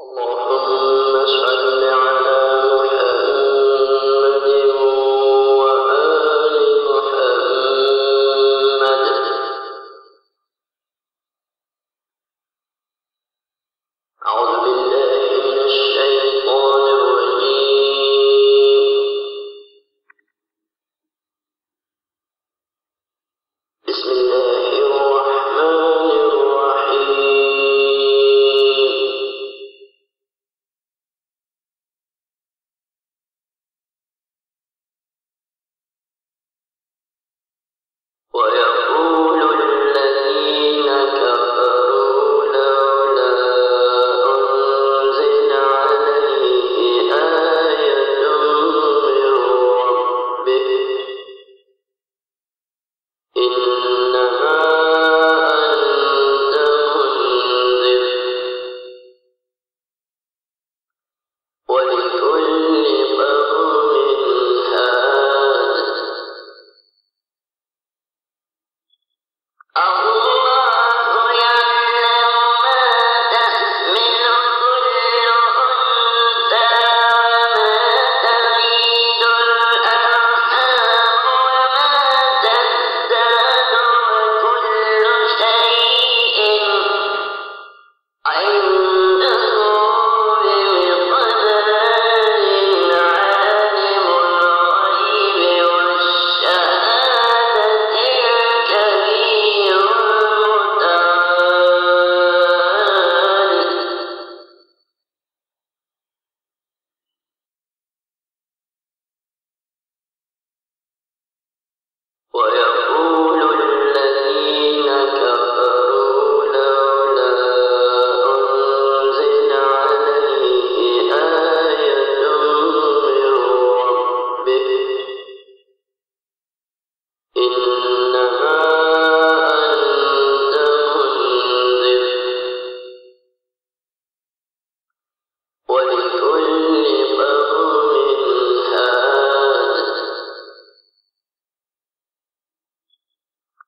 Allah.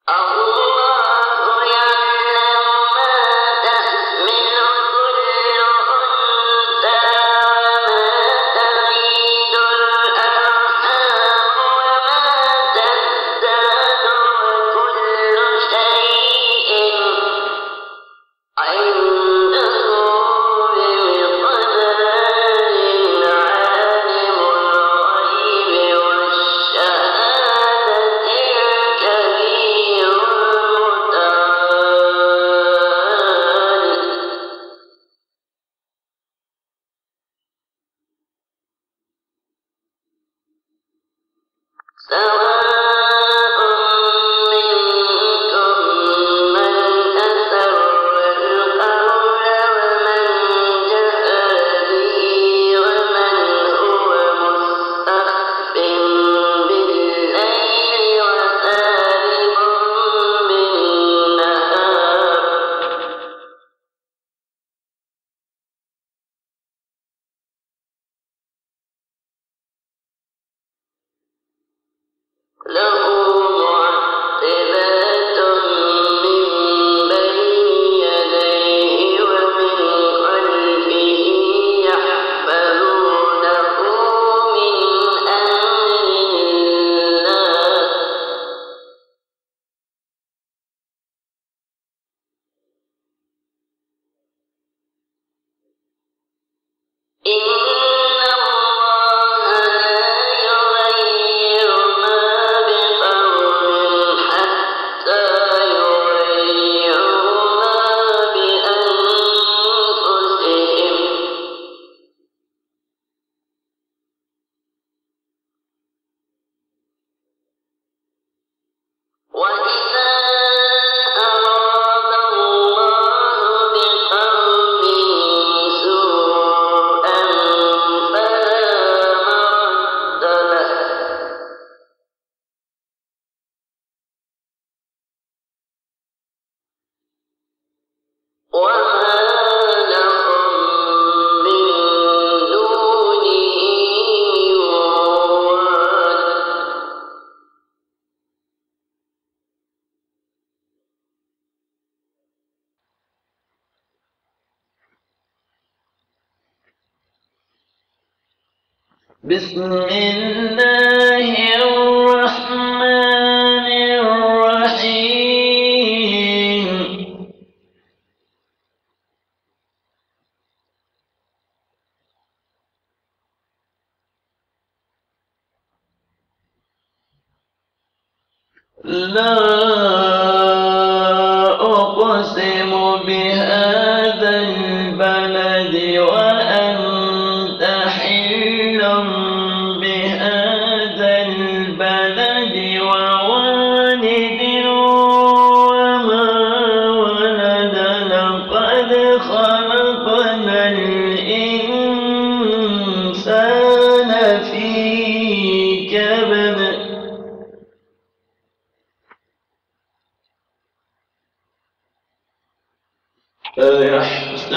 أعوذ Now بسم الله الرحمن الرحيم. لا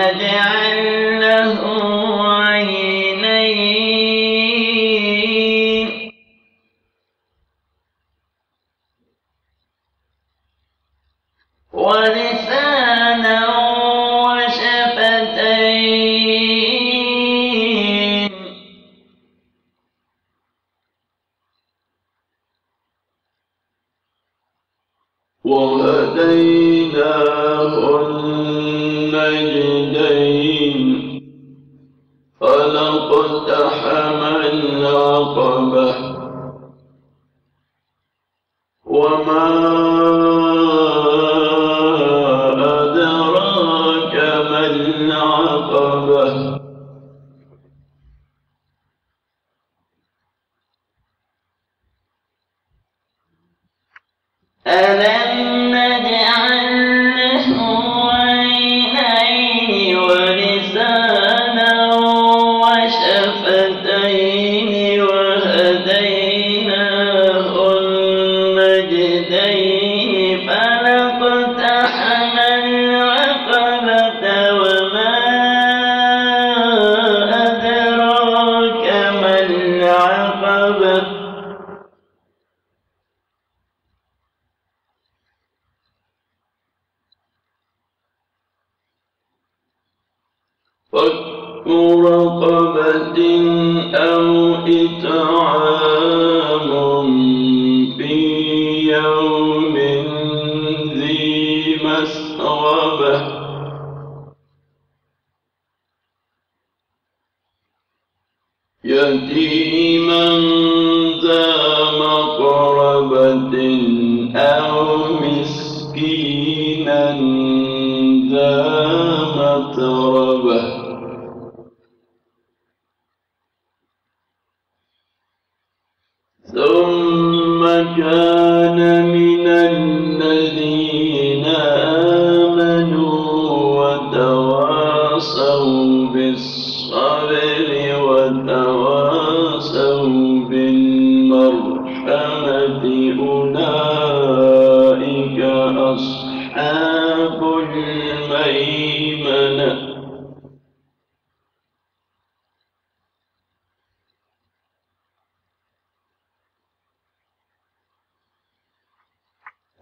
ونجعل له عينين. ولسانا وشفتين. وهديناه النجدين فاقتحم العقبة من ذا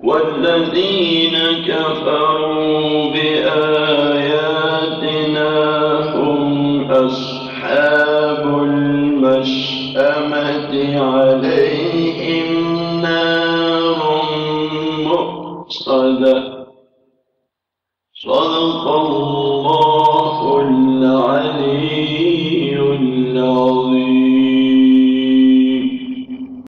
والذين كفروا بآياتنا هم أصحاب المشأمة عليهم.